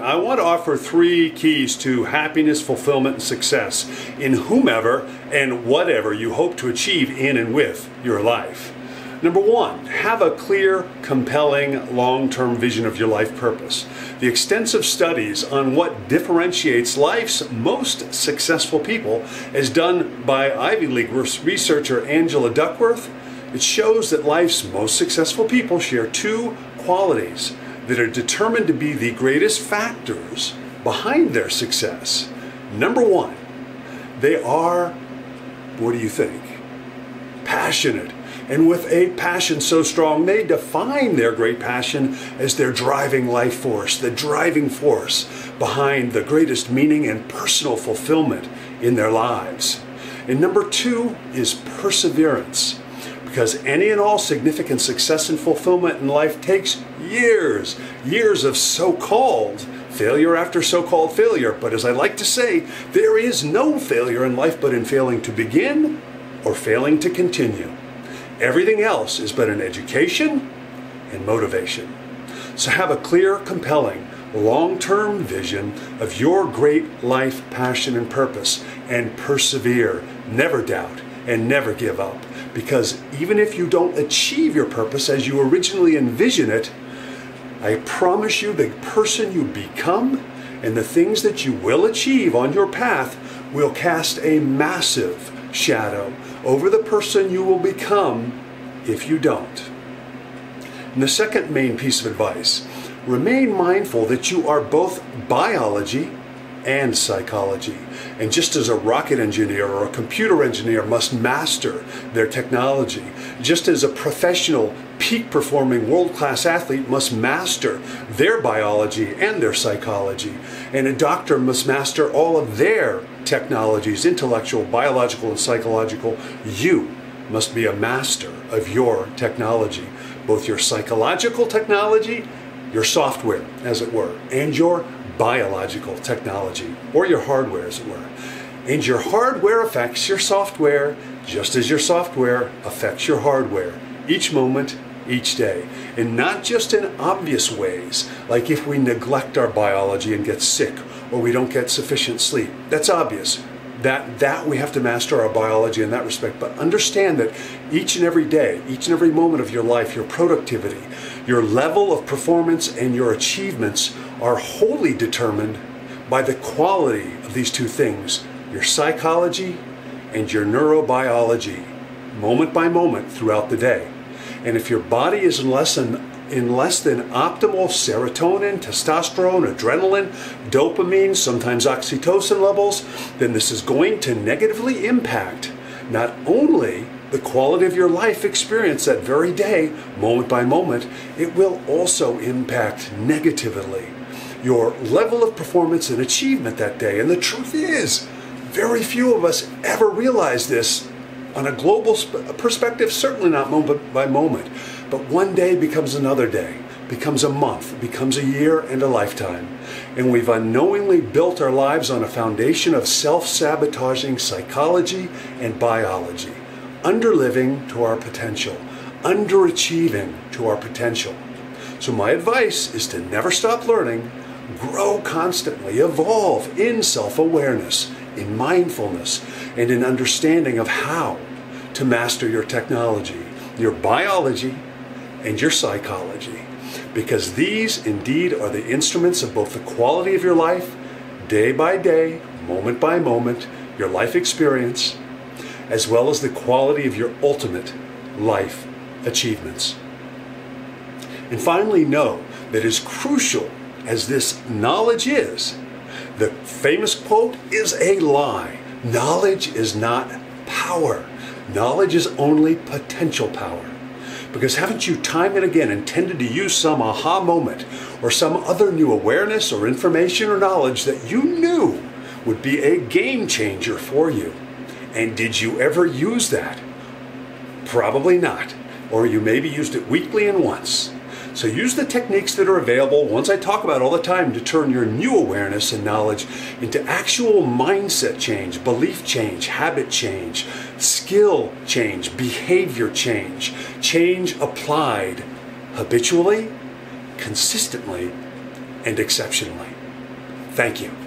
I want to offer three keys to happiness, fulfillment, and success in whomever and whatever you hope to achieve in and with your life. Number one, have a clear, compelling, long term vision of your life purpose. The extensive studies on what differentiates life's most successful people, as done by Ivy League researcher Angela Duckworth, it shows that life's most successful people share two qualities that are determined to be the greatest factors behind their success. Number one, they are, what do you think? Passionate. And with a passion so strong, they define their great passion as their driving life force, the driving force behind the greatest meaning and personal fulfillment in their lives. And number two is perseverance because any and all significant success and fulfillment in life takes years, years of so called failure after so called failure. But as I like to say, there is no failure in life but in failing to begin or failing to continue. Everything else is but an education and motivation. So have a clear, compelling, long term vision of your great life passion and purpose and persevere. Never doubt and never give up. Because even if you don't achieve your purpose as you originally envision it, I promise you the person you become and the things that you will achieve on your path will cast a massive shadow over the person you will become if you don't. And the second main piece of advice remain mindful that you are both biology and psychology. And just as a rocket engineer or a computer engineer must master their technology, just as a professional, peak performing, world class athlete must master their biology and their psychology, and a doctor must master all of their technologies intellectual, biological, and psychological, you must be a master of your technology, both your psychological technology, your software, as it were, and your biological technology, or your hardware, as it were. And your hardware affects your software, just as your software affects your hardware, each moment, each day. And not just in obvious ways, like if we neglect our biology and get sick, or we don't get sufficient sleep. That's obvious. That, that we have to master our biology in that respect. But understand that each and every day, each and every moment of your life, your productivity, your level of performance, and your achievements are wholly determined by the quality of these two things your psychology and your neurobiology, moment by moment throughout the day. And if your body is in less than, in less than optimal serotonin, testosterone, adrenaline, dopamine, sometimes oxytocin levels, then this is going to negatively impact not only the quality of your life experience that very day, moment by moment, it will also impact negatively your level of performance and achievement that day. And the truth is, very few of us ever realize this on a global perspective, certainly not moment by moment. But one day becomes another day, becomes a month, becomes a year and a lifetime. And we've unknowingly built our lives on a foundation of self sabotaging psychology and biology, underliving to our potential, underachieving to our potential. So, my advice is to never stop learning grow constantly, evolve in self awareness, in mindfulness, and in understanding of how to master your technology, your biology, and your psychology. Because these indeed are the instruments of both the quality of your life, day by day, moment by moment, your life experience, as well as the quality of your ultimate life achievements. And finally, know that as crucial as this knowledge is, the famous quote is a lie. Knowledge is not power. Knowledge is only potential power. Because haven't you time and again intended to use some aha moment or some other new awareness or information or knowledge that you knew would be a game changer for you? And did you ever use that? Probably not. Or you maybe used it weekly and once. So use the techniques that are available, ones I talk about all the time, to turn your new awareness and knowledge into actual mindset change, belief change, habit change, skill change, behavior change, change applied habitually, consistently, and exceptionally. Thank you.